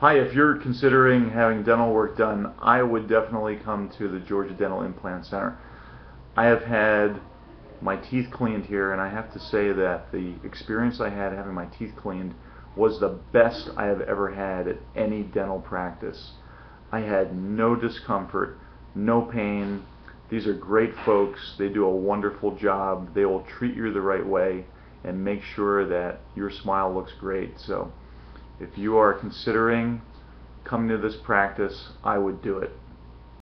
Hi, if you're considering having dental work done, I would definitely come to the Georgia Dental Implant Center. I have had my teeth cleaned here and I have to say that the experience I had having my teeth cleaned was the best I have ever had at any dental practice. I had no discomfort, no pain. These are great folks. They do a wonderful job. They will treat you the right way and make sure that your smile looks great. So if you are considering coming to this practice, I would do it.